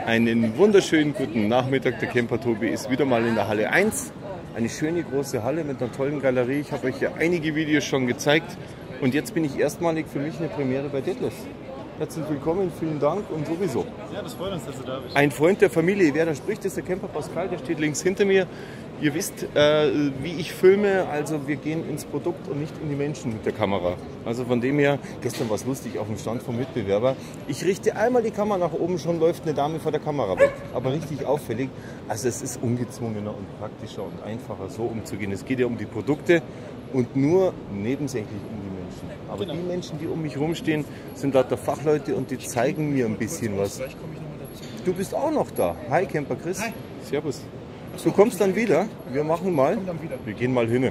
Einen wunderschönen guten Nachmittag. Der Camper Tobi ist wieder mal in der Halle 1. Eine schöne große Halle mit einer tollen Galerie. Ich habe euch hier einige Videos schon gezeigt. Und jetzt bin ich erstmalig für mich eine Premiere bei Detlef. Herzlich willkommen, vielen Dank und sowieso. Ja, das freut uns, dass du da bist. Ein Freund der Familie. Wer da spricht, ist der Camper Pascal, der steht links hinter mir. Ihr wisst, äh, wie ich filme, also wir gehen ins Produkt und nicht in die Menschen mit der Kamera. Also von dem her, gestern war es lustig auf dem Stand vom Mitbewerber. Ich richte einmal die Kamera nach oben, schon läuft eine Dame vor der Kamera weg. Aber richtig auffällig. Also es ist ungezwungener und praktischer und einfacher so umzugehen. Es geht ja um die Produkte und nur nebensächlich um die Menschen. Aber Genau. die Menschen, die um mich rumstehen, sind lauter Fachleute und die zeigen mir ein bisschen was. Du bist auch noch da. Hi, Camper Chris. Hi. Servus. Du kommst dann wieder. Wir machen mal. Wir gehen mal hin.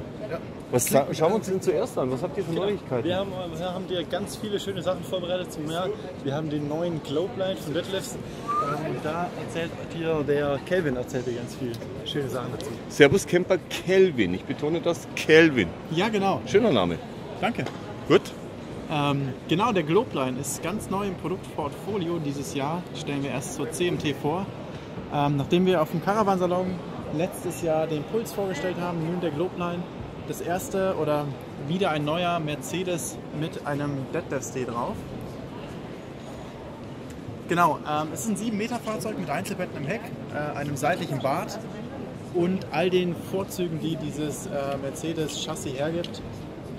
Was schauen wir uns denn zuerst an? Was habt ihr für Neuigkeiten? Wir haben, wir haben dir ganz viele schöne Sachen vorbereitet zum Jahr. Wir haben den neuen Globe Light von Deadlifts. Ähm, da erzählt dir der Kelvin erzählt dir ganz viel schöne Sachen dazu. Servus Camper Kelvin. Ich betone das Kelvin. Ja, genau. Schöner Name. Danke. Gut. Ähm, genau, der Globeline ist ganz neu im Produktportfolio dieses Jahr. Stellen wir erst zur CMT vor. Ähm, nachdem wir auf dem Caravansalon letztes Jahr den Puls vorgestellt haben, nun der Globeline. Das erste oder wieder ein neuer Mercedes mit einem Deadlift-Stay drauf. Genau, ähm, es ist ein 7 Meter Fahrzeug mit Einzelbetten im Heck, äh, einem seitlichen Bad und all den Vorzügen, die dieses äh, Mercedes-Chassis hergibt.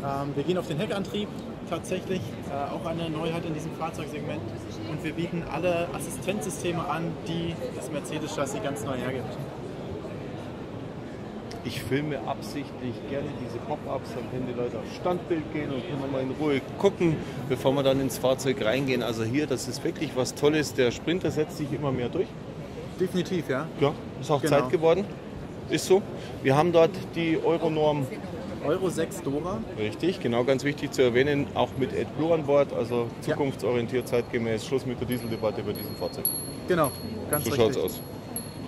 Ähm, wir gehen auf den Heckantrieb tatsächlich, äh, auch eine Neuheit in diesem Fahrzeugsegment. Und wir bieten alle Assistenzsysteme an, die das Mercedes-Chassis ganz neu hergibt. Ich filme absichtlich gerne diese Pop-Ups, dann können die Leute auf Standbild gehen und können mal in Ruhe gucken, bevor wir dann ins Fahrzeug reingehen. Also hier, das ist wirklich was Tolles. Der Sprinter setzt sich immer mehr durch. Definitiv, ja. Ja, ist auch Genau. Zeit geworden. Ist so. Wir haben dort die Euronorm Euro 6 Dora. Richtig, genau, ganz wichtig zu erwähnen, auch mit AdBlue an Bord, also zukunftsorientiert, zeitgemäß, Schluss mit der Dieseldebatte bei diesem Fahrzeug. Genau, ganz So richtig. schaut's aus.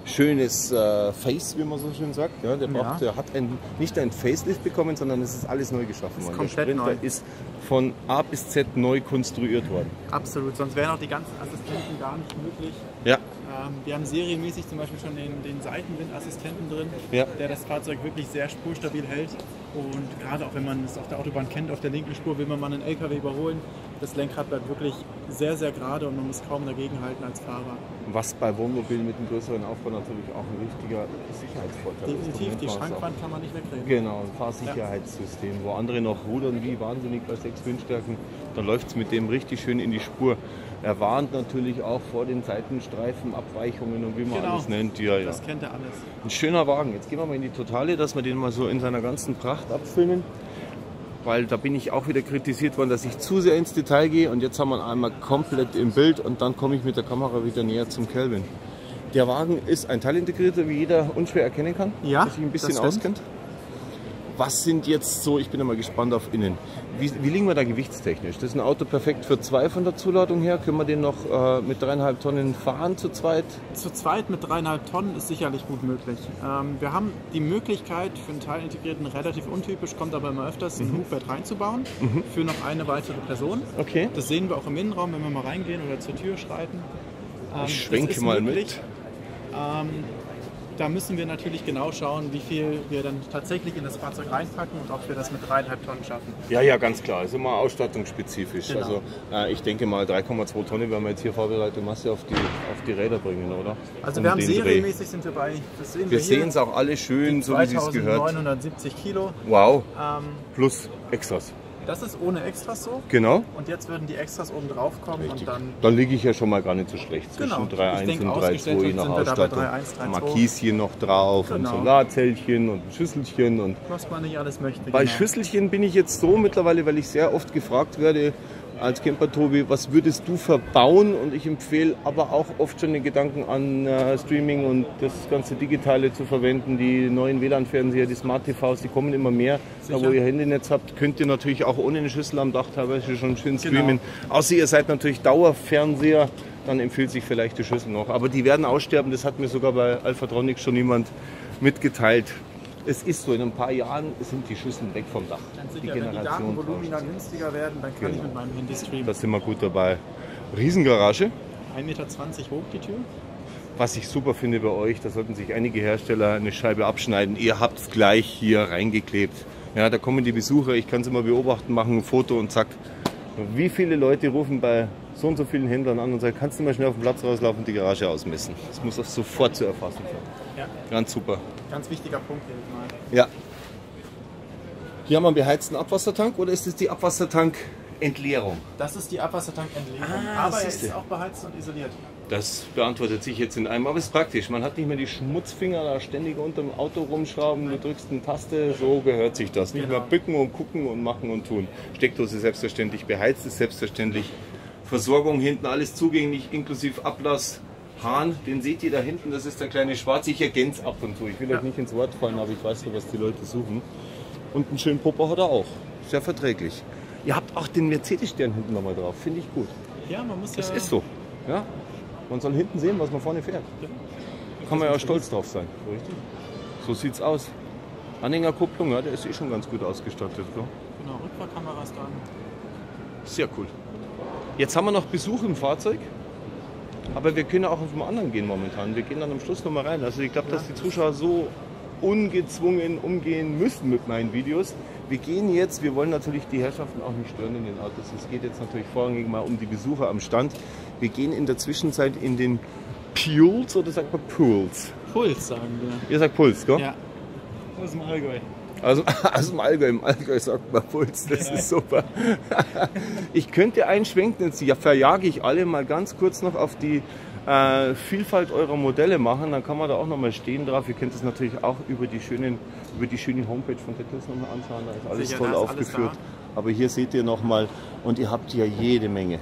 Schönes äh, Face, wie man so schön sagt. Ja, der, braucht, Ja. der hat ein, nicht ein Facelift bekommen, sondern es ist alles neu geschaffen Ist worden. komplett der Sprinter neu. ist von A bis Z neu konstruiert worden. Absolut, sonst wären auch die ganzen Assistenten gar nicht möglich. Ja, Ähm, wir haben serienmäßig zum Beispiel schon den, den Seitenwindassistenten drin, Ja. der das Fahrzeug wirklich sehr spurstabil hält. Und gerade auch wenn man es auf der Autobahn kennt, auf der linken Spur will man mal einen LKW überholen. Das Lenkrad bleibt wirklich sehr, sehr gerade und man muss kaum dagegenhalten als Fahrer. was bei Wohnmobilen mit einem größeren Aufbau natürlich auch ein richtiger Sicherheitsvorteil ist. Definitiv, die. Schrankwand kann man nicht wegreden. Genau, ein Fahrsicherheitssystem, wo andere noch rudern wie wahnsinnig bei 6 Windstärken, dann läuft es mit dem richtig schön in die Spur. Er warnt natürlich auch vor den Seitenstreifen, Abweichungen und wie man Genau. alles nennt. Ja, ja. Das kennt er alles. Ein schöner Wagen. Jetzt gehen wir mal in die Totale, dass wir den mal so in seiner ganzen Pracht abfilmen. Weil da bin ich auch wieder kritisiert worden, dass ich zu sehr ins Detail gehe und jetzt haben wir ihn einmal komplett im Bild und dann komme ich mit der Kamera wieder näher zum Kelvin. Der Wagen ist ein Teilintegrierter, wie jeder unschwer erkennen kann, Ja, der sich ein bisschen das stimmt. Was sind jetzt so, ich bin immer gespannt auf innen. Wie, wie liegen wir da gewichtstechnisch? Das ist ein Auto perfekt für zwei von der Zuladung her. Können wir den noch äh, mit dreieinhalb Tonnen fahren zu zweit? Zu zweit mit dreieinhalb Tonnen ist sicherlich gut möglich. Ähm, wir haben die Möglichkeit für einen Teilintegrierten relativ untypisch, kommt aber immer öfters, ein Hochbett reinzubauen für noch eine weitere Person. Okay. Das sehen wir auch im Innenraum, wenn wir mal reingehen oder zur Tür schreiten. Ähm, Ich schwenke mal möglich. Ähm, da müssen wir natürlich genau schauen, wie viel wir dann tatsächlich in das Fahrzeug reinpacken und ob wir das mit dreieinhalb Tonnen schaffen. Ja, ja, ganz klar. Ist immer ausstattungsspezifisch. Genau. Also äh, ich denke mal 3,2 Tonnen werden wir jetzt hier vorbereitete Masse auf die, auf die Räder bringen, oder? Also Um wir haben Dreh. serienmäßig sind wir bei, das sehen Wir sehen es auch alle schön, so wie es gehört. 2970 Kilo. Wow, Ähm, plus Extras. Das ist ohne Extras so. Genau. Und jetzt würden die Extras oben drauf kommen Richtig. und dann Dann liege ich ja schon mal gar nicht so schlecht. Zwischen Genau. 3.1 Ich denke, und 3.2 ausgestattet je nach Ausstattung. 3.1, 3.2. Markischen noch drauf, Genau. ein Solarzellchen und Schüsselchen und was man nicht alles möchte. Bei genau. Schüsselchen bin ich jetzt so mittlerweile, weil ich sehr oft gefragt werde als Camper Tobi, was würdest du verbauen? Und ich empfehle aber auch oft schon den Gedanken an äh, Streaming und das ganze Digitale zu verwenden. Die neuen WLAN-Fernseher, die Smart TVs, die kommen immer mehr. Da Sicher. wo ihr Handynetz habt, könnt ihr natürlich auch ohne eine Schüssel am Dach teilweise schon schön Genau. streamen. Außer ihr seid natürlich Dauerfernseher, dann empfiehlt sich vielleicht die Schüssel noch. Aber die werden aussterben, das hat mir sogar bei Alphatronic schon jemand mitgeteilt. Es ist so, in ein paar Jahren sind die Schüsseln weg vom Dach. Ganz Die sicher, wenn die Generation Datenvolumina günstiger werden, dann kann ich Genau. mit meinem Handy streamen. Da sind wir gut dabei. Riesengarage. 1,20 Meter hoch die Tür. Was ich super finde bei euch, da sollten sich einige Hersteller eine Scheibe abschneiden. Ihr habt es gleich hier reingeklebt. Ja, da kommen die Besucher, ich kann sie mal beobachten, machen ein Foto und zack. Wie viele Leute rufen bei so und so vielen Händlern an und sagen, kannst du mal schnell auf den Platz rauslaufen und die Garage ausmessen? Das muss auch sofort zu erfassen sein. Ja. Ganz super. Ganz wichtiger Punkt jedes Mal. Ja. Hier haben wir einen beheizten Abwassertank oder ist es die Abwassertankentleerung? Das ist die Abwassertankentleerung, Ah, aber er ist auch beheizt und isoliert. Das beantwortet sich jetzt in einem, aber es ist praktisch. Man hat nicht mehr die Schmutzfinger da ständig unter dem Auto rumschrauben, du drückst eine Taste, so gehört sich das. Nicht Genau. mehr bücken und gucken und machen und tun. Steckdose selbstverständlich, beheizt ist selbstverständlich. Versorgung hinten alles zugänglich, inklusive Ablass. Hahn, den seht ihr da hinten, das ist der kleine Schwarz. Ich ergänze ab und zu. Ich will euch nicht ins Wort fallen, aber ich weiß nur, was die Leute suchen. Und einen schönen Popo hat er auch. Sehr verträglich. Ihr habt auch den Mercedes-Stern hinten nochmal drauf. Finde ich gut. Ja, man muss Das ja... ist so. Ja? Man soll hinten sehen, was man vorne fährt. Kann man ja stolz drauf sein. Richtig. So sieht's aus. Anhängerkupplung, ja, der ist eh schon ganz gut ausgestattet. Gell? Genau, Rückfahrkamera ist dran. Sehr cool. Jetzt haben wir noch Besuch im Fahrzeug. Aber wir können auch auf dem anderen gehen momentan. Wir gehen dann am Schluss nochmal rein. Also ich glaube, dass die Zuschauer so ungezwungen umgehen müssen mit meinen Videos. Wir gehen jetzt, wir wollen natürlich die Herrschaften auch nicht stören in den Autos. Es geht jetzt natürlich vorrangig mal um die Besucher am Stand. Wir gehen in der Zwischenzeit in den Pools oder sagt man Pools? Puls, sagen wir. Ihr sagt Puls, gell? Ja. Aus dem Allgäu. Also aus dem Allgäu, im Allgäu sagt man Puls, das ist super. Ich könnte einschwenken, jetzt ja, verjage ich alle mal ganz kurz noch auf die äh, Vielfalt eurer Modelle machen, dann kann man da auch nochmal stehen drauf. Ihr könnt es natürlich auch über die, schönen, über die schöne Homepage von Detlefs nochmal anschauen, da ist alles Sicher, toll ist alles aufgeführt. Aber hier seht ihr nochmal, und ihr habt ja jede Menge.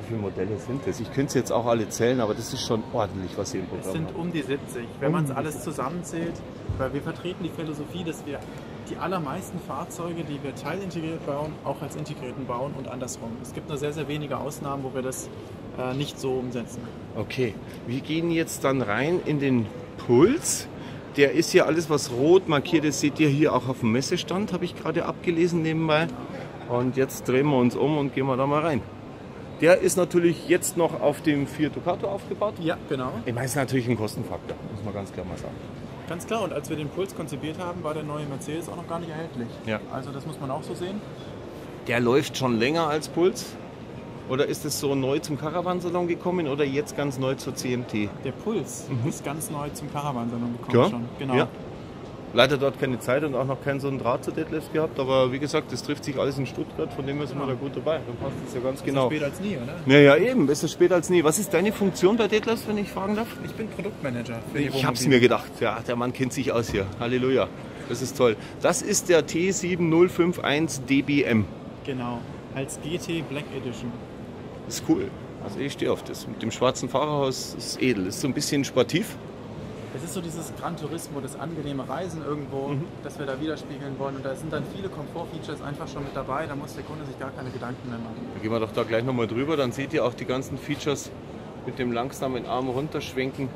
Wie viele Modelle sind das? Ich könnte es jetzt auch alle zählen, aber das ist schon ordentlich, was ihr im Es Programm sind habt. um die 70, wenn man es alles zusammenzählt. Weil wir vertreten die Philosophie, dass wir die allermeisten Fahrzeuge, die wir teilintegriert bauen, auch als integrierten bauen und andersrum. Es gibt nur sehr, sehr wenige Ausnahmen, wo wir das äh, nicht so umsetzen. Okay, wir gehen jetzt dann rein in den Puls. Der ist ja alles, was rot markiert ist, seht ihr hier auch auf dem Messestand, habe ich gerade abgelesen nebenbei. Und jetzt drehen wir uns um und gehen wir da mal rein. Der ist natürlich jetzt noch auf dem Fiat Ducato aufgebaut. Ja, genau. Ich meine, es ist natürlich ein Kostenfaktor, muss man ganz klar mal sagen. Ganz klar. Und als wir den Puls konzipiert haben, war der neue Mercedes auch noch gar nicht erhältlich. Ja. Also das muss man auch so sehen. Der läuft schon länger als Puls. Oder ist es so neu zum Caravansalon gekommen oder jetzt ganz neu zur CMT? Der Puls ist ganz neu zum Caravansalon gekommen Mhm. Ja? schon. Genau. Ja. Leider dort keine Zeit und auch noch keinen so einen Draht zu Detlefs gehabt, aber wie gesagt, das trifft sich alles in Stuttgart, von dem her sind wir da gut dabei. Dann passt es ja ganz Genau. genau. Später als nie, oder? Naja, eben, besser spät als nie. Was ist deine Funktion bei Detlefs, wenn ich fragen darf? Ich bin Produktmanager für die Ich hab's mir gedacht. Ja, der Mann kennt sich aus hier. Halleluja. Das ist toll. Das ist der T7051 DBM. Genau. Als GT Black Edition. Das ist cool. Also ich stehe auf das. Mit dem schwarzen Fahrerhaus ist edel. Ist so ein bisschen sportiv. Es ist so dieses Gran Turismo, das angenehme Reisen irgendwo, Mhm. das wir da widerspiegeln wollen. Und da sind dann viele Komfortfeatures einfach schon mit dabei. Da muss der Kunde sich gar keine Gedanken mehr machen. Da gehen wir doch da gleich nochmal drüber. Dann seht ihr auch die ganzen Features mit dem langsamen Arm runterschwenken.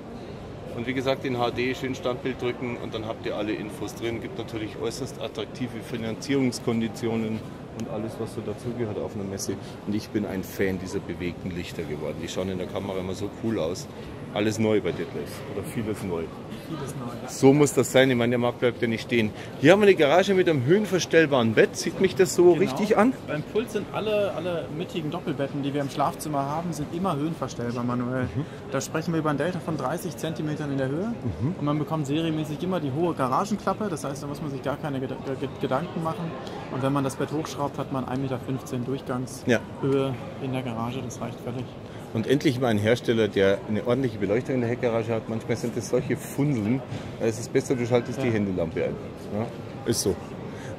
Und wie gesagt, in HD schön Standbild drücken und dann habt ihr alle Infos drin. Gibt natürlich äußerst attraktive Finanzierungskonditionen und alles, was so dazugehört auf einer Messe. Und ich bin ein Fan dieser bewegten Lichter geworden. Die schauen in der Kamera immer so cool aus. Alles neu bei Detlefs oder vieles neu. Vieles neu. So muss das sein. Ich meine, der Markt bleibt ja nicht stehen. Hier haben wir eine Garage mit einem höhenverstellbaren Bett. Sieht mich das so richtig an? Beim Puls sind alle, alle mittigen Doppelbetten, die wir im Schlafzimmer haben, sind immer höhenverstellbar manuell. Mhm. Da sprechen wir über ein Delta von 30 cm in der Höhe. Mhm. Und man bekommt serienmäßig immer die hohe Garagenklappe. Das heißt, da muss man sich gar keine Ged Ged Gedanken machen. Und wenn man das Bett hochschraubt, hat man 1,15 Meter Durchgangshöhe Ja. in der Garage. Das reicht völlig. Und endlich mal ein Hersteller, der eine ordentliche Beleuchtung in der Heckgarage hat. Manchmal sind das solche Funseln. Da ist es besser, du schaltest die Händelampe ein. Ja, ist so.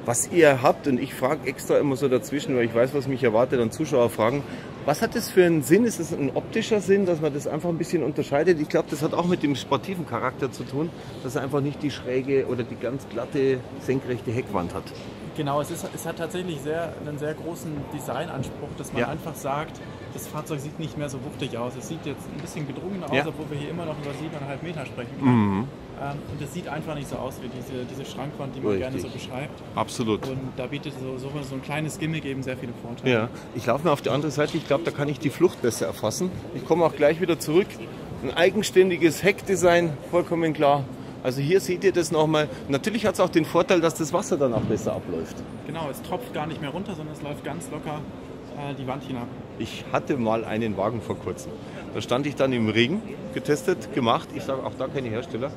Was ihr habt, und ich frage extra immer so dazwischen, weil ich weiß, was mich erwartet an Zuschauerfragen. Was hat das für einen Sinn? Ist das ein optischer Sinn, dass man das einfach ein bisschen unterscheidet? Ich glaube, das hat auch mit dem sportiven Charakter zu tun, dass er einfach nicht die schräge oder die ganz glatte, senkrechte Heckwand hat. Genau, es, ist, es hat tatsächlich sehr, einen sehr großen Designanspruch, dass man Ja. einfach sagt, das Fahrzeug sieht nicht mehr so wuchtig aus. Es sieht jetzt ein bisschen gedrungener aus, Ja. obwohl wir hier immer noch über 7,5 Meter sprechen. Mhm. Ähm, und es sieht einfach nicht so aus wie diese, diese Schrankwand, die man gerne so Richtig. beschreibt. Absolut. Und da bietet so, so, so ein kleines Gimmick eben sehr viele Vorteile. Ja, ich laufe mal auf die andere Seite. Ich glaube, da kann ich die Flucht besser erfassen. Ich komme auch gleich wieder zurück. Ein eigenständiges Heckdesign, vollkommen klar. Also hier seht ihr das nochmal. Natürlich hat es auch den Vorteil, dass das Wasser dann auch besser abläuft. Genau, es tropft gar nicht mehr runter, sondern es läuft ganz locker äh, die Wand hinab. Ich hatte mal einen Wagen vor kurzem. Da stand ich dann im Regen, getestet, gemacht. Ich sage auch da keine Hersteller.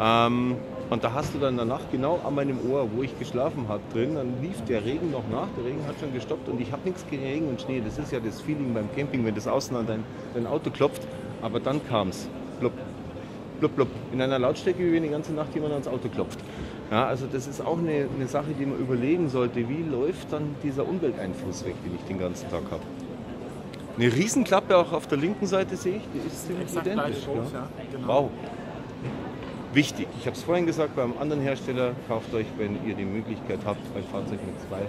Ähm, und da hast du dann danach genau an meinem Ohr, wo ich geschlafen habe, drin, dann lief der Regen noch nach. Der Regen hat schon gestoppt und ich habe nichts gegen Regen und Schnee. Das ist ja das Feeling beim Camping, wenn das außen an dein, dein Auto klopft. Aber dann kam es. Blub, blub, blub. In einer Lautstärke, wie wenn die ganze Nacht jemand ans Auto klopft. Ja, also das ist auch eine, eine Sache, die man überlegen sollte. Wie läuft dann dieser Umwelteinfluss weg, den ich den ganzen Tag habe? Eine Riesenklappe auch auf der linken Seite sehe ich, die ist ziemlich Exakt identisch. groß, ja. ja. Genau. Wow. Wichtig, ich habe es vorhin gesagt, beim anderen Hersteller kauft euch, wenn ihr die Möglichkeit habt, ein Fahrzeug mit zwei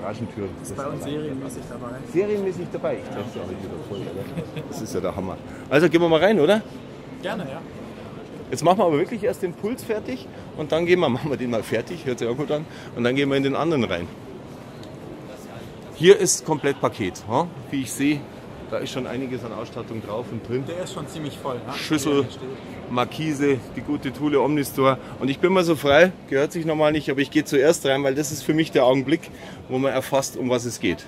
Garagentüren. Das ist bei uns serienmäßig dabei. serienmäßig dabei. Ich teste auch nicht wieder voll, oder? Das ist ja der Hammer. Also gehen wir mal rein, oder? Gerne, ja. Jetzt machen wir aber wirklich erst den Puls fertig und dann gehen wir, machen wir den mal fertig, hört sich auch gut an, und dann gehen wir in den anderen rein. Hier ist komplett Paket. ha? Wie ich sehe, da ist schon einiges an Ausstattung drauf und drin. Der ist schon ziemlich voll. Ja? Schüssel. Markise, die gute Thule Omnistore. Und ich bin mal so frei, gehört sich normal nicht, aber ich gehe zuerst rein, weil das ist für mich der Augenblick, wo man erfasst, um was es geht.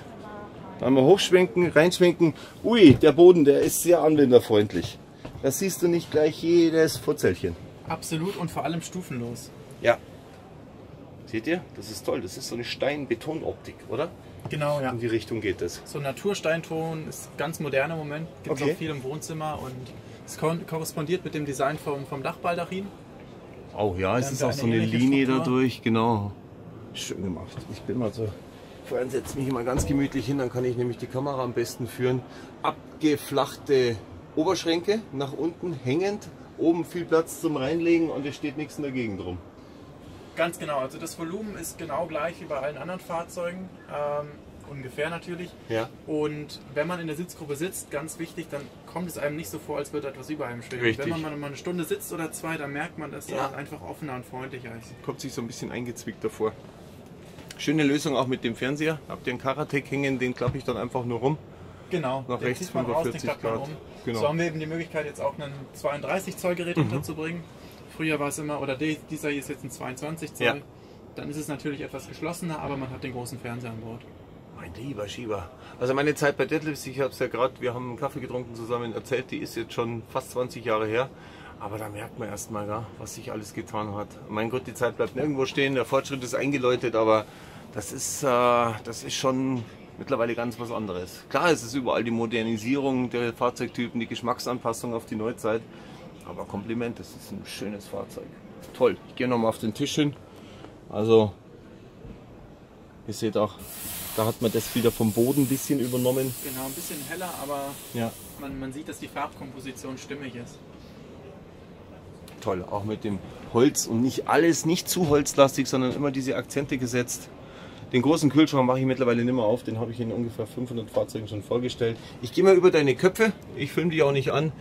Dann mal hochschwenken, reinschwenken. Ui, der Boden, der ist sehr anwenderfreundlich. Da siehst du nicht gleich jedes Futzelchen. Absolut und vor allem stufenlos. Ja. Seht ihr? Das ist toll. Das ist so eine Stein-Beton-Optik, oder? Genau, ja. In die Richtung geht das. So ein Natursteinton ist ganz modern im Moment. Gibt es Okay. auch viel im Wohnzimmer und es korrespondiert mit dem Design vom, vom Dachbaldachin. Oh ja, es ist auch eine so eine Linie Struktur. dadurch, genau. Schön gemacht. Ich bin mal so. Vorhin setze mich mal ganz gemütlich hin, dann kann ich nämlich die Kamera am besten führen. Abgeflachte Oberschränke nach unten hängend, oben viel Platz zum Reinlegen und es steht nichts in der Gegend rum. Ganz genau, also das Volumen ist genau gleich wie bei allen anderen Fahrzeugen. Ähm, ungefähr natürlich. Ja. Und wenn man in der Sitzgruppe sitzt, ganz wichtig, dann kommt es einem nicht so vor, als würde etwas über einem schweben. Richtig. Wenn man mal- mal eine Stunde sitzt oder zwei, dann merkt man, dass Ja. das einfach offener und freundlicher ist. Kommt sich so ein bisschen eingezwickt davor. Schöne Lösung auch mit dem Fernseher. Habt ihr einen Karatec hängen, den klappe ich dann einfach nur rum. Genau, Nach rechts zieht man raus, den 45 klappt man Grad. um. Genau. So haben wir eben die Möglichkeit, jetzt auch ein 32 Zoll Gerät unterzubringen. Früher war es immer, oder die- dieser hier ist jetzt ein 22 Zoll. Ja. Dann ist es natürlich etwas geschlossener, aber man hat den großen Fernseher an Bord. Mein lieber Schieber. Also meine Zeit bei Deadlifts, ich habe es ja gerade, wir haben einen Kaffee getrunken zusammen erzählt, die ist jetzt schon fast 20 Jahre her. Aber da merkt man erstmal, ja, was sich alles getan hat. Mein Gott, die Zeit bleibt nirgendwo stehen, der Fortschritt ist eingeläutet, aber das ist, äh, das ist schon mittlerweile ganz was anderes. Klar, es ist überall die Modernisierung der Fahrzeugtypen, die Geschmacksanpassung auf die Neuzeit. Aber Kompliment, das ist ein schönes Fahrzeug. Toll. Ich gehe nochmal auf den Tisch hin. Also, ihr seht auch, da hat man das wieder vom Boden ein bisschen übernommen. Genau, ein bisschen heller, aber Ja. man, man sieht, dass die Farbkomposition stimmig ist. Toll, auch mit dem Holz und nicht alles, nicht zu holzlastig, sondern immer diese Akzente gesetzt. Den großen Kühlschrank mache ich mittlerweile nicht mehr auf, den habe ich in ungefähr 500 Fahrzeugen schon vorgestellt. Ich gehe mal über deine Köpfe, ich filme die auch nicht an.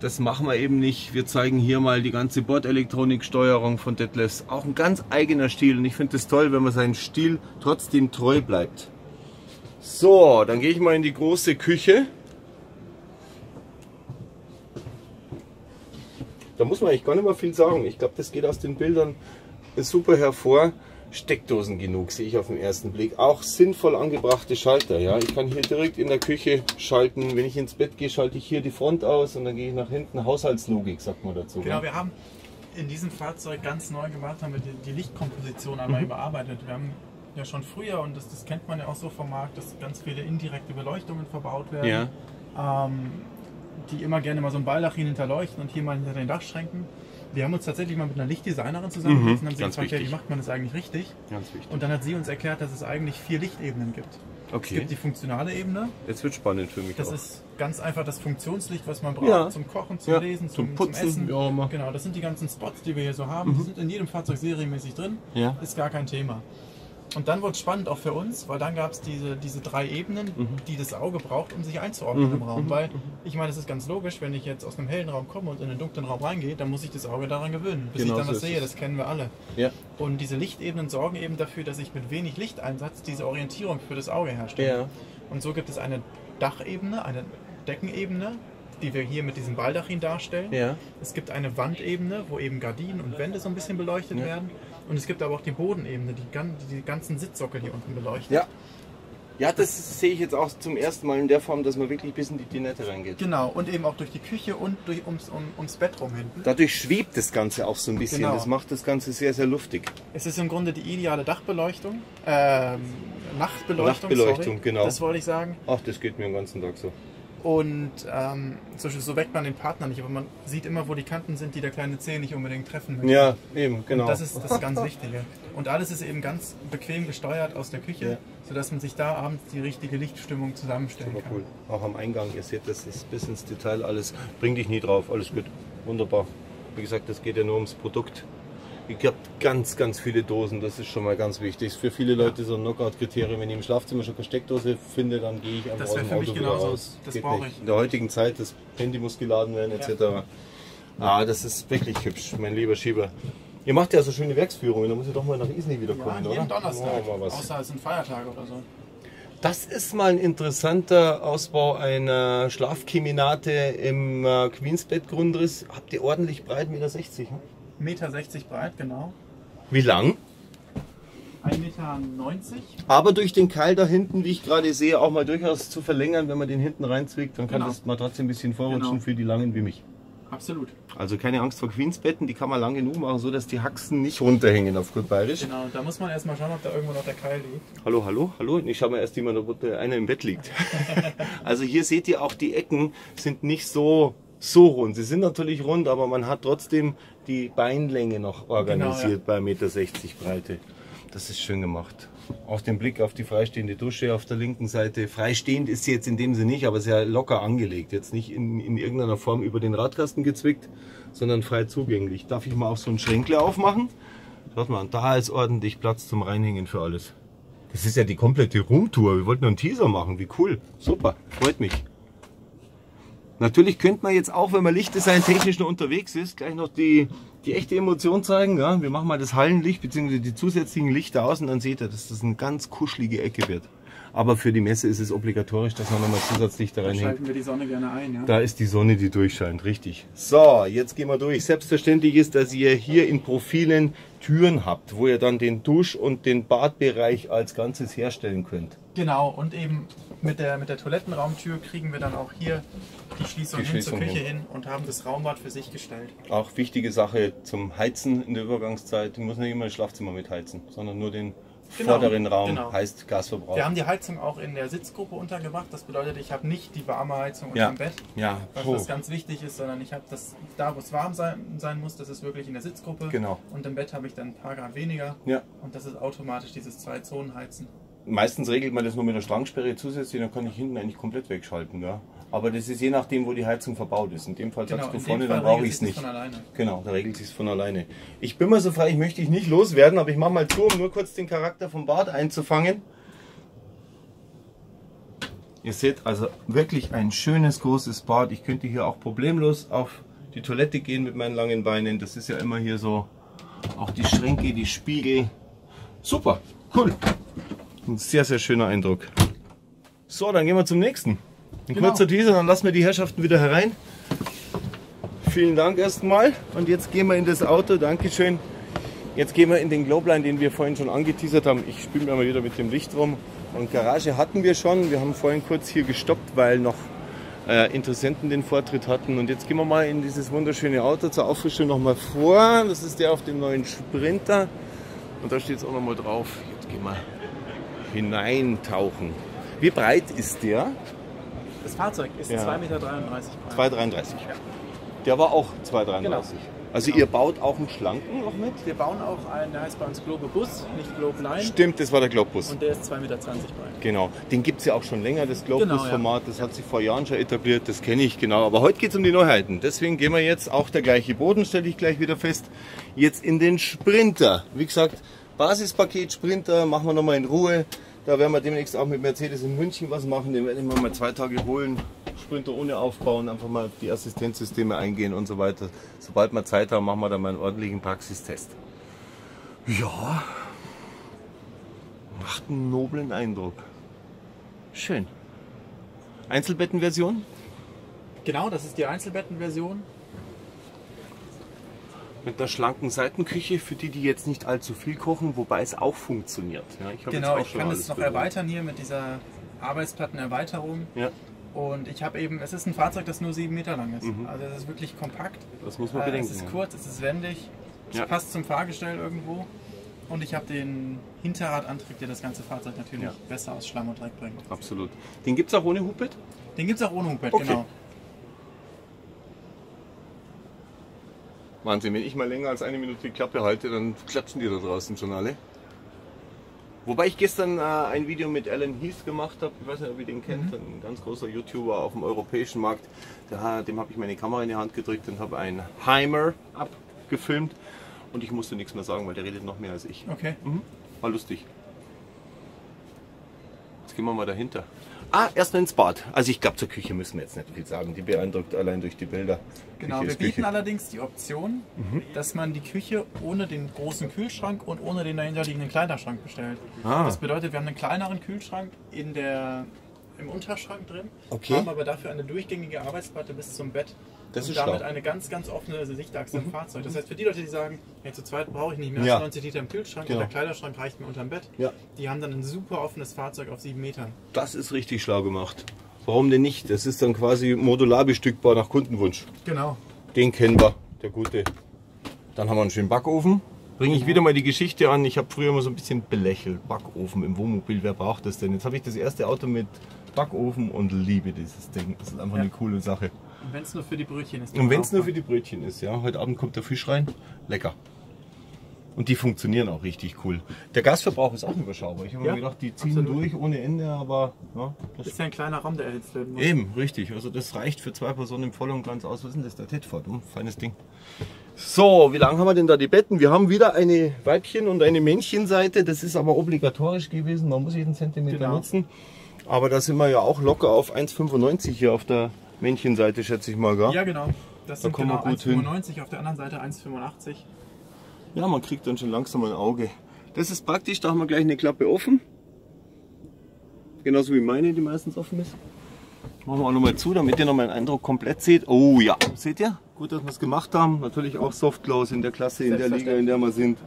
Das machen wir eben nicht. Wir zeigen hier mal die ganze Bordelektroniksteuerung von Detlefs. Auch ein ganz eigener Stil und ich finde es toll, wenn man seinen Stil trotzdem treu bleibt. So, dann gehe ich mal in die große Küche. Da muss man eigentlich gar nicht mehr viel sagen. Ich glaube, das geht aus den Bildern super hervor. Steckdosen genug, sehe ich auf den ersten Blick. Auch sinnvoll angebrachte Schalter. Ja, ich kann hier direkt in der Küche schalten. Wenn ich ins Bett gehe, schalte ich hier die Front aus und dann gehe ich nach hinten. Haushaltslogik, sagt man dazu. Genau, ja. wir haben in diesem Fahrzeug ganz neu gemacht, haben wir die, Lichtkomposition einmal überarbeitet. Wir haben ja schon früher, und das, das kennt man ja auch so vom Markt, dass ganz viele indirekte Beleuchtungen verbaut werden, ähm, die immer gerne mal so ein Baldachin hinterleuchten und hier mal hinter den Dachschränken. Wir haben uns tatsächlich mal mit einer Lichtdesignerin zusammengesetzt und haben sie Mhm, ganz gefragt, ja, wie wichtig. macht man das eigentlich richtig? Ganz wichtig. Und dann hat sie uns erklärt, dass es eigentlich vier Lichtebenen gibt. Es Okay, gibt die funktionale Ebene, jetzt wird spannend für mich das auch. ist ganz einfach das Funktionslicht, was man braucht Ja. zum Kochen, zum Ja, Lesen, zum zum, Putzen, zum Essen. wie auch immer. Genau, das sind die ganzen Spots, die wir hier so haben. Die sind in jedem Fahrzeug serienmäßig drin. Ja. Ist gar kein Thema. Und dann wurde es spannend auch für uns, weil dann gab es diese, diese drei Ebenen, Mhm. die das Auge braucht, um sich einzuordnen im Raum. Weil ich meine, es ist ganz logisch, wenn ich jetzt aus einem hellen Raum komme und in einen dunklen Raum reingehe, dann muss ich das Auge daran gewöhnen, bis Genau ich dann so was sehe. Das kennen wir alle. Ja. Und diese Lichtebenen sorgen eben dafür, dass ich mit wenig Lichteinsatz diese Orientierung für das Auge herstelle. Ja. Und so gibt es eine Dachebene, eine Deckenebene, die wir hier mit diesem Baldachin darstellen. Ja. Es gibt eine Wandebene, wo eben Gardinen und Wände so ein bisschen beleuchtet werden. Und es gibt aber auch die Bodenebene, die, gan- die die ganzen Sitzsockel hier unten beleuchtet. Ja. Ja, das sehe ich jetzt auch zum ersten Mal in der Form, dass man wirklich bis in die Dinette reingeht. Genau, und eben auch durch die Küche und durch, ums, um, ums Bett rum hinten. Dadurch schwebt das Ganze auch so ein bisschen. Genau. Das macht das Ganze sehr, sehr luftig. Es ist im Grunde die ideale Dachbeleuchtung. Ähm, Nachtbeleuchtung, Nachtbeleuchtung, sorry, genau. Das wollte ich sagen. Ach, das geht mir den ganzen Tag so. Und ähm, so, so weckt man den Partner nicht, aber man sieht immer, wo die Kanten sind, die der kleine Zeh nicht unbedingt treffen möchte. Ja, eben, genau. Und das ist das ganz Wichtige. Und alles ist eben ganz bequem gesteuert aus der Küche, Ja. sodass man sich da abends die richtige Lichtstimmung zusammenstellen Super kann. cool. Auch am Eingang, ihr seht, das ist bis ins Detail alles. Bring dich nie drauf, alles gut. Wunderbar. Wie gesagt, das geht ja nur ums Produkt. Ihr habt ganz, ganz viele Dosen, das ist schon mal ganz wichtig. Für viele Leute so ein Knockout-Kriterium. Wenn ich im Schlafzimmer schon keine Steckdose finde, dann gehe ich einfach Das aus dem für mich Auto wieder genauso. raus. Das Geht brauche nicht. ich. In der heutigen Zeit, das Handy muss geladen werden, etc. Ah, das ist wirklich hübsch, mein lieber Schieber. Ihr macht ja so schöne Werksführungen, da muss ich doch mal nach Isny wieder Ja, kommen, oder? jeden Donnerstag. Oh. Außer es sind Feiertage oder so. Das ist mal ein interessanter Ausbau einer Schlafkeminate im äh, Queensbett-Grundriss. Habt ihr ordentlich breit, 1,60 Meter? Ne? Meter 60 breit, genau. Wie lang? 1,90 Meter. Aber durch den Keil da hinten, wie ich gerade sehe, auch mal durchaus zu verlängern, wenn man den hinten reinzwickt, dann kann Genau. das mal trotzdem ein bisschen vorrutschen Genau. für die Langen wie mich. Absolut. Also keine Angst vor Queensbetten, die kann man lang genug machen, so dass die Haxen nicht runterhängen auf gut bayerisch. Genau, da muss man erstmal schauen, ob da irgendwo noch der Keil liegt. Hallo, hallo, hallo. Ich schau mal erst jemand, ob da einer im Bett liegt. also hier seht ihr auch, die Ecken sind nicht so, so rund. Sie sind natürlich rund, aber man hat trotzdem die Beinlänge noch organisiert bei 1,60 Meter Breite. Das ist schön gemacht. Auch den Blick auf die freistehende Dusche auf der linken Seite. Freistehend ist sie jetzt in dem Sinne nicht, aber sehr locker angelegt. Jetzt nicht in, in irgendeiner Form über den Radkasten gezwickt, sondern frei zugänglich. Darf ich mal auch so ein Schränkle aufmachen? Schaut mal, da ist ordentlich Platz zum Reinhängen für alles. Das ist ja die komplette Roomtour. Wir wollten nur einen Teaser machen. Wie cool. Super. Freut mich. Natürlich könnte man jetzt auch, wenn man Lichtdesign technisch noch unterwegs ist, gleich noch die, die echte Emotion zeigen. Ja? Wir machen mal das Hallenlicht bzw. die zusätzlichen Lichter aus und dann seht ihr, dass das eine ganz kuschelige Ecke wird. Aber für die Messe ist es obligatorisch, dass man nochmal Zusatzlichter Da reinhängt. schalten wir die Sonne gerne ein, ja. Da ist die Sonne, die durchscheint, richtig. So, jetzt gehen wir durch. Selbstverständlich ist, dass ihr hier in Profilen Türen habt, wo ihr dann den Dusch- und den Badbereich als Ganzes herstellen könnt. Genau, und eben mit der, mit der Toilettenraumtür kriegen wir dann auch hier die Schließung, Die hin zur Küche hin. hin und haben das Raumbad für sich gestellt. Auch wichtige Sache zum Heizen in der Übergangszeit. Du musst nicht immer das Schlafzimmer mitheizen, sondern nur den Genau, vorderen Raum genau. heißt Gasverbrauch. Wir haben die Heizung auch in der Sitzgruppe untergebracht. Das bedeutet, ich habe nicht die warme Heizung Ja. unterm Bett, ja, was das ganz wichtig ist, sondern ich habe das da, wo es warm sein, sein muss, das ist wirklich in der Sitzgruppe. Genau. Und im Bett habe ich dann ein paar Grad weniger. Ja. Und das ist automatisch dieses Zwei-Zonen-Heizen. Meistens regelt man das nur mit einer Strangsperre zusätzlich, dann kann ich hinten eigentlich komplett wegschalten. Ja? Aber das ist je nachdem, wo die Heizung verbaut ist. In dem Fall sagst du Genau, vorne, dann brauche ich es nicht. Genau, da regelt sich von alleine. Ich bin mal so frei, ich möchte dich nicht loswerden, aber ich mache mal zu, um nur kurz den Charakter vom Bad einzufangen. Ihr seht also wirklich ein schönes großes Bad. Ich könnte hier auch problemlos auf die Toilette gehen mit meinen langen Beinen. Das ist ja immer hier so. Auch die Schränke, die Spiegel. Super, cool. Ein sehr, sehr schöner Eindruck. So, dann gehen wir zum nächsten. Ein Genau. kurzer Teaser, dann lassen wir die Herrschaften wieder herein. Vielen Dank erstmal. Und jetzt gehen wir in das Auto. Dankeschön. Jetzt gehen wir in den Globeline, den wir vorhin schon angeteasert haben. Ich spiele mir mal wieder mit dem Licht rum. Und Garage hatten wir schon. Wir haben vorhin kurz hier gestoppt, weil noch äh, Interessenten den Vortritt hatten. Und jetzt gehen wir mal in dieses wunderschöne Auto zur Auffrischung nochmal vor. Das ist der auf dem neuen Sprinter. Und da steht es auch nochmal drauf. Jetzt gehen wir hineintauchen. Wie breit ist der? Das Fahrzeug ist Ja. 2,33 Meter breit. 2,33. Der war auch 2,33. Genau. Also ihr baut auch einen schlanken noch mit? Wir bauen auch einen, der heißt bei uns Globe Bus, nicht Globe Line. Stimmt, das war der Globus. Und der ist 2,20 Meter breit. Genau, den gibt es ja auch schon länger, das Genau, Globus-Format, das hat sich vor Jahren schon etabliert, das kenne ich genau. Aber heute geht es um die Neuheiten. Deswegen gehen wir jetzt, auch der gleiche Boden, stelle ich gleich wieder fest, jetzt in den Sprinter. Wie gesagt, Basispaket Sprinter machen wir nochmal in Ruhe. Da werden wir demnächst auch mit Mercedes in München was machen. Den werde ich mir mal zwei Tage holen. Sprinter ohne aufbauen, einfach mal die Assistenzsysteme eingehen und so weiter. Sobald wir Zeit haben, machen wir dann mal einen ordentlichen Praxistest. Ja, macht einen noblen Eindruck. Schön. Einzelbettenversion? Genau, das ist die Einzelbettenversion. Mit einer schlanken Seitenküche, für die, die jetzt nicht allzu viel kochen, wobei es auch funktioniert. Ja, ich Genau, ich kann es noch erweitern hier mit dieser Arbeitsplattenerweiterung. Ja, Und ich habe eben, es ist ein Fahrzeug, das nur sieben Meter lang ist. Also es ist wirklich kompakt. das muss man Äh, bedenken. es ist kurz, es ist wendig, es Ja. passt zum Fahrgestell irgendwo. Und ich habe den Hinterradantrieb, der das ganze Fahrzeug natürlich Ja. besser aus Schlamm und Dreck bringt. Absolut. Den gibt es auch ohne Hubbett? Den gibt es auch ohne Hubbett, Okay. genau. Wahnsinn, wenn ich mal länger als eine Minute die Klappe halte, dann klatschen die da draußen schon alle. Wobei ich gestern äh, ein Video mit Alan Heath gemacht habe, ich weiß nicht, ob ihr den kennt, ein ganz großer YouTuber auf dem europäischen Markt. Da, dem habe ich meine Kamera in die Hand gedrückt und habe einen Heimer abgefilmt und ich musste nichts mehr sagen, weil der redet noch mehr als ich. Okay. Mhm. War lustig. Jetzt gehen wir mal dahinter. Ah, erstmal ins Bad. Also ich glaube, zur Küche müssen wir jetzt nicht viel sagen. Die beeindruckt allein durch die Bilder. Genau, Küche wir bieten Küche. allerdings die Option, Mhm. dass man die Küche ohne den großen Kühlschrank und ohne den dahinterliegenden Kleiderschrank bestellt. Ah. Das bedeutet, wir haben einen kleineren Kühlschrank in der, im Unterschrank drin, Okay. haben aber dafür eine durchgängige Arbeitsplatte bis zum Bett. Das und ist damit schlau. Mhm. eine ganz, ganz offene Sichtachse im Fahrzeug. Das heißt, für die Leute, die sagen, hey, zu zweit brauche ich nicht mehr Ja. als 90 Liter im Kühlschrank Genau. und der Kleiderschrank reicht mir unterm Bett, Ja. die haben dann ein super offenes Fahrzeug auf sieben Metern. Das ist richtig schlau gemacht. Warum denn nicht? Das ist dann quasi modular bestückbar nach Kundenwunsch. Genau. Den kennen wir, der gute. Dann haben wir einen schönen Backofen. Bringe ich wieder mal die Geschichte an. Ich habe früher immer so ein bisschen belächelt. Backofen im Wohnmobil, wer braucht das denn? Jetzt habe ich das erste Auto mit Backofen und liebe dieses Ding. Das ist einfach Ja. eine coole Sache. Und wenn es nur für die Brötchen ist. Und wenn es nur für die Brötchen ist, ja. Heute Abend kommt der Fisch rein. Lecker. Und die funktionieren auch richtig cool. Der Gasverbrauch ist auch überschaubar. Ich habe Ja, mir gedacht, die ziehen absolut. durch ohne Ende, aber ja, das ist ja ein kleiner Raum, der erhitzt werden muss. Eben, richtig. Also das reicht für zwei Personen im Voll und ganz aus. Was ist denn das? Der Tedford, hm? feines Ding. So, wie lange haben wir denn da die Betten? Wir haben wieder eine Weibchen- und eine Männchenseite. Das ist aber obligatorisch gewesen. Man muss jeden Zentimeter Genau. nutzen. Aber da sind wir ja auch locker auf 1,95 hier auf der Männchenseite, schätze ich mal. Gell? Ja, genau. Das Da sind kommen wir genau gut hin. 1,95, auf der anderen Seite 1,85. Ja, man kriegt dann schon langsam ein Auge. Das ist praktisch, da haben wir gleich eine Klappe offen. Genauso wie meine, die meistens offen ist. Machen wir auch nochmal zu, damit ihr noch mal einen Eindruck komplett seht. Oh ja, seht ihr? Gut, dass wir es gemacht haben. Natürlich auch Softclose in der Klasse, in der Liga, in der wir sind.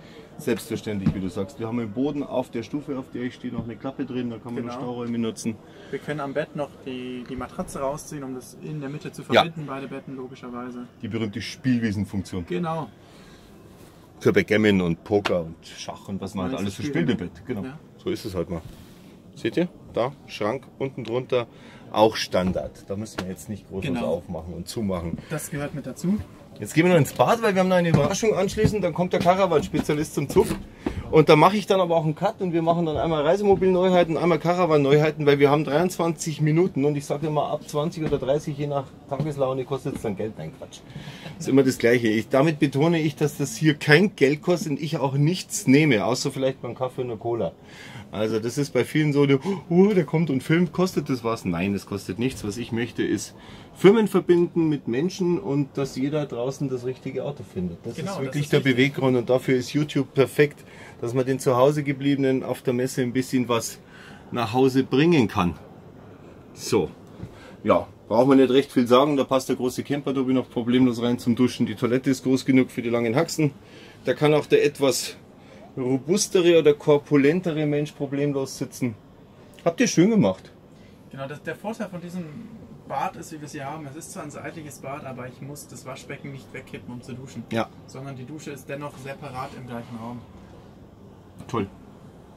Selbstverständlich, wie du sagst. Wir haben im Boden auf der Stufe, auf der ich stehe, noch eine Klappe drin. Da kann man Genau. die Stauräume nutzen. Wir können am Bett noch die, die Matratze rausziehen, um das in der Mitte zu Ja. verbinden, beide Betten logischerweise. Die berühmte Spielwiesenfunktion. Genau. Für Backgammon und Poker und Schach und was man halt Alles alles für so spielt im Bett. Genau. Ja. So ist es halt mal. Seht ihr? Da, Schrank unten drunter. Auch Standard. Da müssen wir jetzt nicht groß was Genau. aufmachen und zumachen. Das gehört mit dazu. Jetzt gehen wir noch ins Bad, weil wir haben noch eine Überraschung anschließend. Dann kommt der Caravan-Spezialist zum Zug. Und da mache ich dann aber auch einen Cut und wir machen dann einmal Reisemobil-Neuheiten, einmal Caravan-Neuheiten, weil wir haben 23 Minuten und ich sage immer ab 20 oder 30, je nach Tageslaune, kostet es dann Geld. Nein, Quatsch. ist immer das Gleiche. Ich, damit betone ich, dass das hier kein Geld kostet und ich auch nichts nehme, außer vielleicht beim Kaffee und einer Cola. Also das ist bei vielen so, oh, der kommt und filmt, kostet das was? Nein, das kostet nichts. Was ich möchte ist Firmen verbinden mit Menschen und dass jeder draußen das richtige Auto findet. Das Genau, ist das wirklich ist der wichtig. Beweggrund und dafür ist YouTube perfekt, dass man den zu Hause gebliebenen auf der Messe ein bisschen was nach Hause bringen kann. So, ja, braucht man nicht recht viel sagen, da passt der große Camper noch problemlos rein zum Duschen. Die Toilette ist groß genug für die langen Haxen. Da kann auch der etwas robustere oder korpulentere Mensch problemlos sitzen. Habt ihr schön gemacht. Genau, das, der Vorteil von diesem Bad ist, wie wir es hier haben, es ist zwar ein seitliches Bad, aber ich muss das Waschbecken nicht wegkippen, um zu duschen. Ja, Sondern die Dusche ist dennoch separat im gleichen Raum. toll.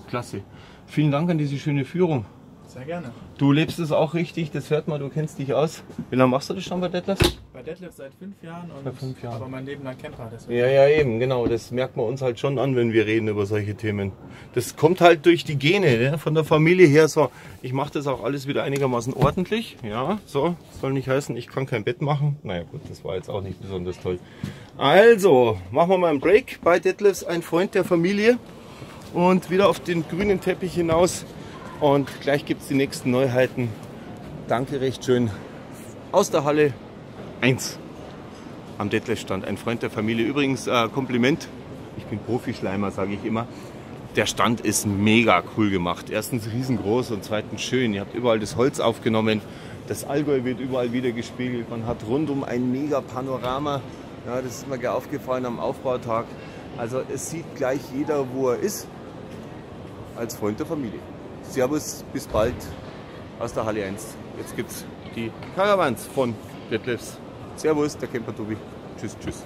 Klasse. Vielen Dank an diese schöne Führung. Sehr gerne. Du lebst es auch richtig, das hört man, du kennst dich aus. Wie lange machst du das schon bei Detlefs? Bei Detlef seit fünf Jahren und Seit fünf Jahren. aber mein Leben lang Camper. Deswegen. Ja, ja, eben, genau. Das merkt man uns halt schon an, wenn wir reden über solche Themen. Das kommt halt durch die Gene, ne? von der Familie her. So, ich mache das auch alles wieder einigermaßen ordentlich. Ja, so, soll nicht heißen, ich kann kein Bett machen. Naja, gut, das war jetzt auch nicht besonders toll. Also, machen wir mal einen Break bei Detlefs, ein Freund der Familie. und wieder auf den grünen Teppich hinaus. Und gleich gibt es die nächsten Neuheiten. Danke recht schön aus der Halle 1 am Detlef-Stand. Ein Freund der Familie. Übrigens, äh, Kompliment. Ich bin Profischleimer, sage ich immer. Der Stand ist mega cool gemacht. Erstens riesengroß und zweitens schön. Ihr habt überall das Holz aufgenommen. Das Allgäu wird überall wieder gespiegelt. Man hat rundum ein mega Panorama. Ja, das ist mir aufgefallen am Aufbautag. Also es sieht gleich jeder, wo er ist, als Freund der Familie. Servus, bis bald aus der Halle 1. Jetzt gibt es die Caravans von Detlefs. Servus, der Camper Tobi. Tschüss, tschüss.